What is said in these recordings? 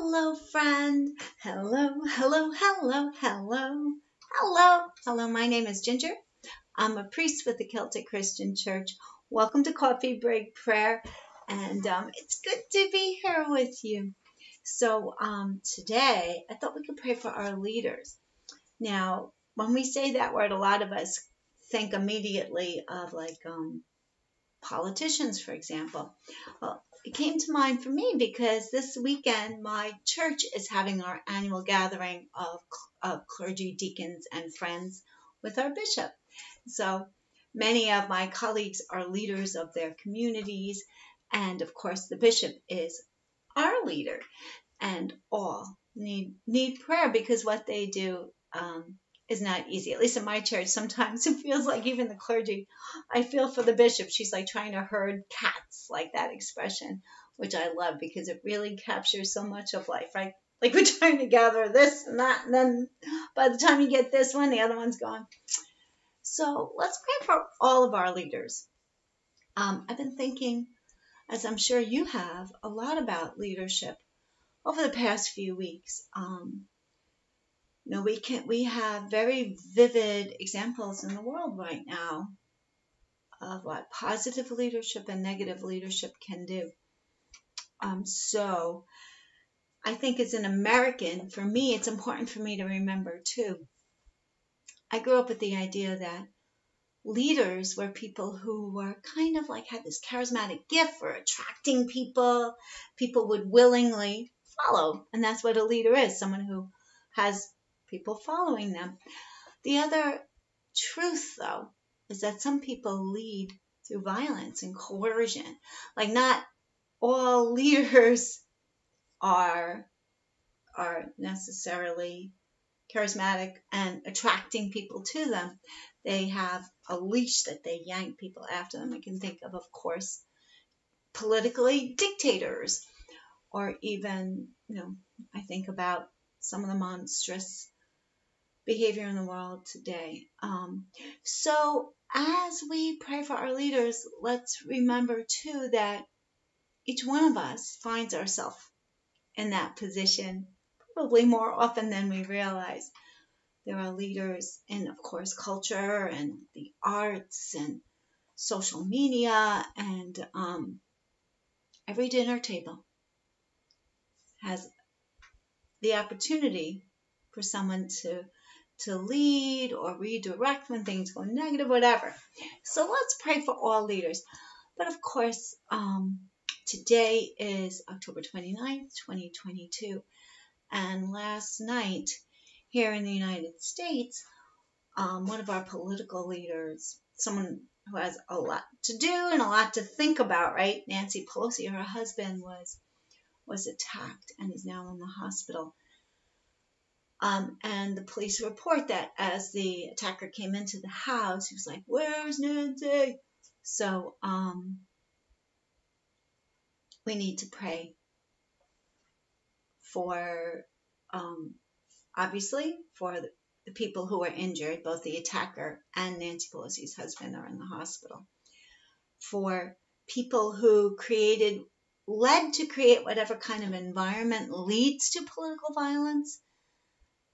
Hello, friend. Hello, hello, hello, hello, hello, hello. My name is Ginger. I'm a priest with the Celtic Christian Church. Welcome to Coffee Break Prayer, and um, it's good to be here with you. So, um, today I thought we could pray for our leaders. Now, when we say that word, a lot of us think immediately of like um, politicians, for example. Well, it came to mind for me because this weekend my church is having our annual gathering of, of clergy, deacons, and friends with our bishop. So many of my colleagues are leaders of their communities, and of course, the bishop is our leader, and all need need prayer because what they do um, is not easy. At least in my church, sometimes it feels like even the clergy. I feel for the bishop. She's like trying to herd cats, like that expression, which I love because it really captures so much of life, right? Like we're trying to gather this and that, and then by the time you get this one, the other one's gone. So let's pray for all of our leaders. Um, I've been thinking, as I'm sure you have, a lot about leadership over the past few weeks. Um, you know, we can we have very vivid examples in the world right now of what positive leadership and negative leadership can do. Um, so I think as an American, for me, it's important for me to remember too. I grew up with the idea that leaders were people who were kind of like had this charismatic gift for attracting people. People would willingly follow, and that's what a leader is someone who has people following them. The other truth, though, is that some people lead through violence and coercion. Like, not all leaders are are necessarily charismatic and attracting people to them. They have a leash that they yank people after them. I can think of, of course, politically dictators, or even, you know, I think about some of the monstrous behavior in the world today. Um, so, as we pray for our leaders, let's remember too that each one of us finds ourselves in that position probably more often than we realize. There are leaders in, of course, culture and the arts and social media, and um, every dinner table has the opportunity for someone to to lead or redirect when things go negative, whatever. So let's pray for all leaders. But of course, um, today is October 29th, 2022. And last night, here in the United States, um, one of our political leaders, someone who has a lot to do and a lot to think about, right? Nancy Pelosi, her husband was was attacked and is now in the hospital. Um, and the police report that as the attacker came into the house, he was like, Where's Nancy? So um, we need to pray for, um, obviously, for the, the people who are injured, both the attacker and Nancy Pelosi's husband are in the hospital. For people who created, led to create whatever kind of environment leads to political violence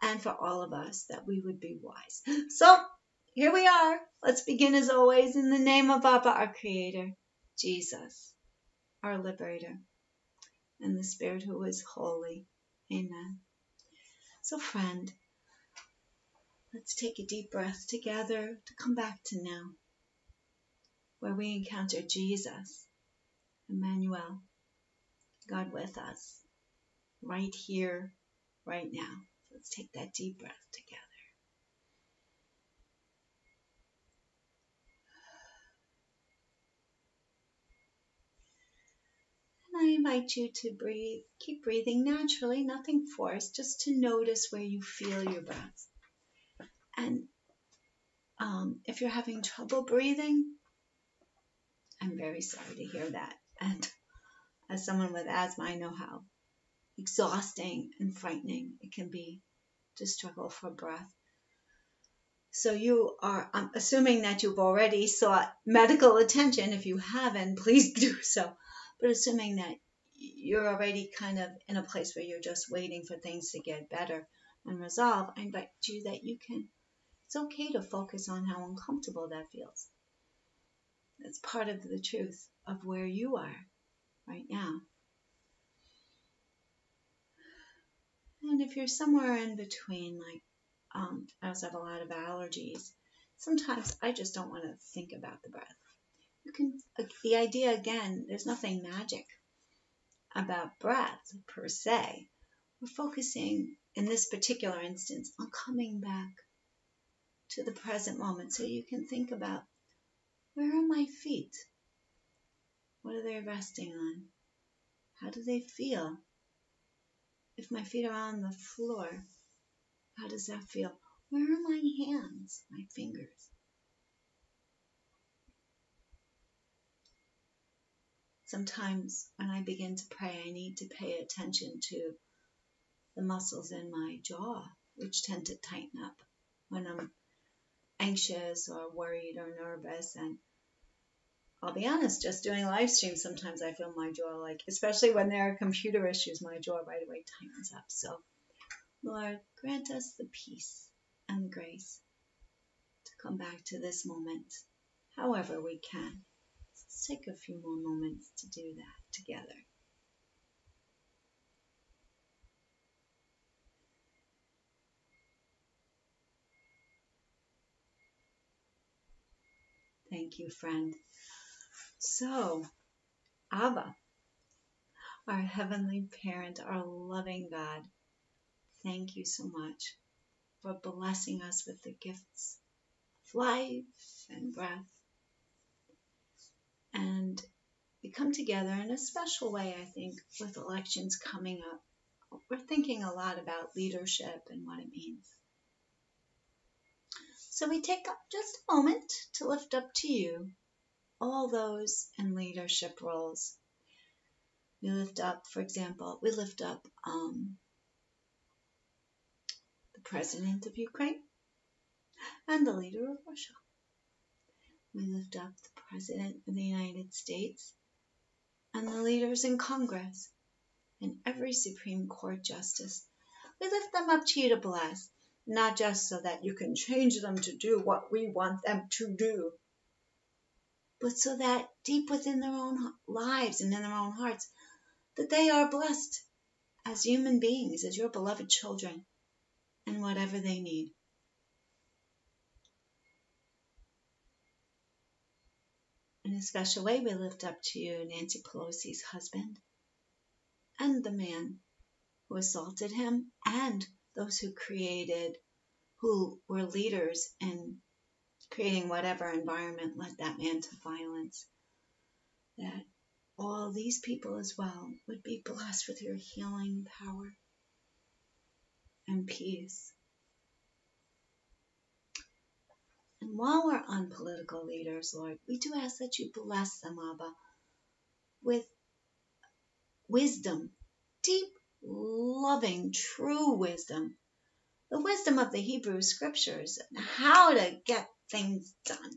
and for all of us that we would be wise. So here we are. Let's begin as always in the name of Abba, our Creator, Jesus, our Liberator, and the Spirit who is holy. Amen. So, friend, let's take a deep breath together to come back to now, where we encounter Jesus, Emmanuel, God with us, right here, right now. Let's take that deep breath together. And I invite you to breathe, keep breathing naturally, nothing forced, just to notice where you feel your breath. And um, if you're having trouble breathing, I'm very sorry to hear that. And as someone with asthma, I know how exhausting and frightening it can be to struggle for breath. So you are, I'm assuming that you've already sought medical attention. If you haven't, please do so. But assuming that you're already kind of in a place where you're just waiting for things to get better and resolve, I invite you that you can, it's okay to focus on how uncomfortable that feels. That's part of the truth of where you are right now. And if you're somewhere in between, like um, I also have a lot of allergies, sometimes I just don't want to think about the breath. You can, the idea again, there's nothing magic about breath per se. We're focusing in this particular instance on coming back to the present moment so you can think about where are my feet? What are they resting on? How do they feel? If my feet are on the floor, how does that feel? Where are my hands, my fingers? Sometimes when I begin to pray, I need to pay attention to the muscles in my jaw, which tend to tighten up when I'm anxious or worried or nervous. And I'll be honest, just doing live streams, sometimes I feel my jaw like, especially when there are computer issues, my jaw right away tightens up. So, Lord, grant us the peace and grace to come back to this moment however we can. Let's take a few more moments to do that together. Thank you, friend. So, Abba, our Heavenly Parent, our loving God, thank you so much for blessing us with the gifts of life and breath. And we come together in a special way, I think, with elections coming up. We're thinking a lot about leadership and what it means. So we take up just a moment to lift up to you all those in leadership roles. We lift up, for example, we lift up um, the president of Ukraine and the leader of Russia. We lift up the president of the United States and the leaders in Congress and every Supreme Court justice. We lift them up to you to bless, not just so that you can change them to do what we want them to do, but so that deep within their own lives and in their own hearts, that they are blessed as human beings, as your beloved children, and whatever they need. In a special way, we lift up to you Nancy Pelosi's husband and the man who assaulted him and those who created, who were leaders in creating whatever environment led that man to violence, that all these people as well would be blessed with your healing power and peace. And while we're on political leaders, Lord, we do ask that you bless them, Abba, with wisdom, deep, loving, true wisdom, the wisdom of the Hebrew scriptures, and how to get things done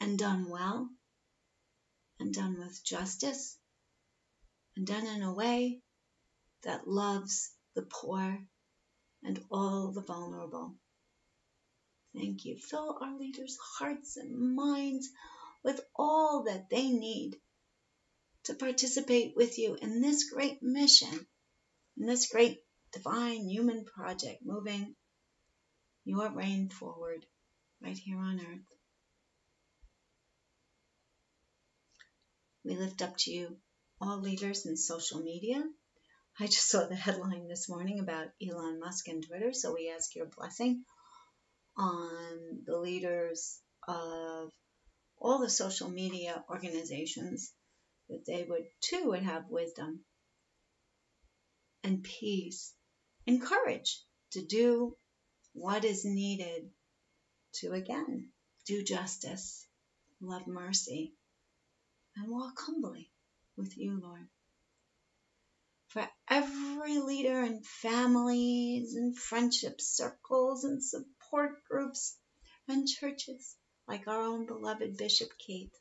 and done well and done with justice and done in a way that loves the poor and all the vulnerable. Thank you. Fill our leaders' hearts and minds with all that they need to participate with you in this great mission, in this great divine human project, moving your reign forward right here on earth. We lift up to you all leaders in social media. I just saw the headline this morning about Elon Musk and Twitter, so we ask your blessing on the leaders of all the social media organizations that they would too would have wisdom and peace and courage to do what is needed to again do justice, love mercy, and walk humbly with you, Lord. For every leader and families and friendship circles and support groups and churches, like our own beloved Bishop Kate,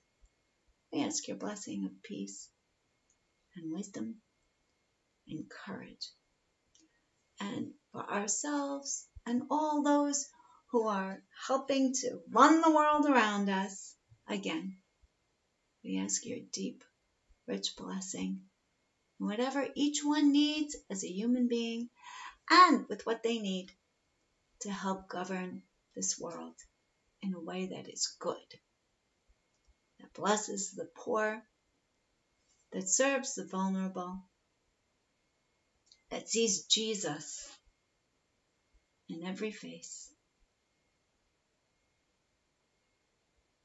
we ask your blessing of peace and wisdom and courage. And for ourselves and all those who are helping to run the world around us, again, we ask your deep, rich blessing. Whatever each one needs as a human being, and with what they need to help govern this world in a way that is good, that blesses the poor, that serves the vulnerable, that sees Jesus in every face.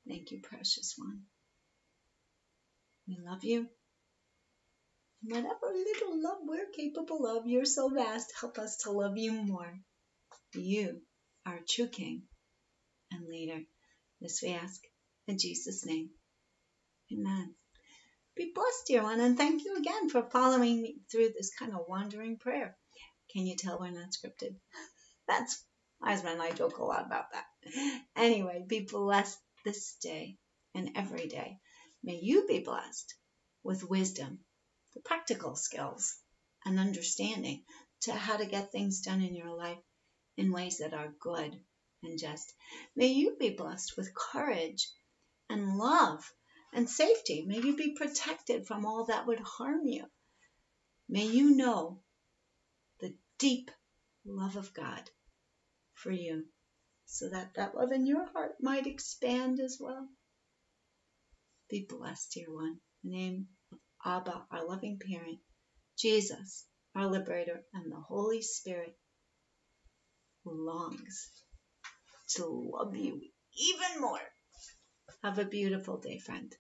Thank you, precious one. We love you. Whatever little love we're capable of, you're so vast. Help us to love you more. You are true King and leader. This we ask in Jesus' name. Amen. Be blessed, dear one, and thank you again for following me through this kind of wandering prayer. Can you tell we're not scripted? That's my husband and I joke a lot about that. Anyway, be blessed this day and every day. May you be blessed with wisdom, the practical skills, and understanding to how to get things done in your life in ways that are good and just. May you be blessed with courage and love and safety. May you be protected from all that would harm you. May you know the deep love of God for you so that that love in your heart might expand as well. Be blessed, dear one. In the name of Abba, our loving parent, Jesus, our liberator, and the Holy Spirit who longs to love you even more. Have a beautiful day, friend.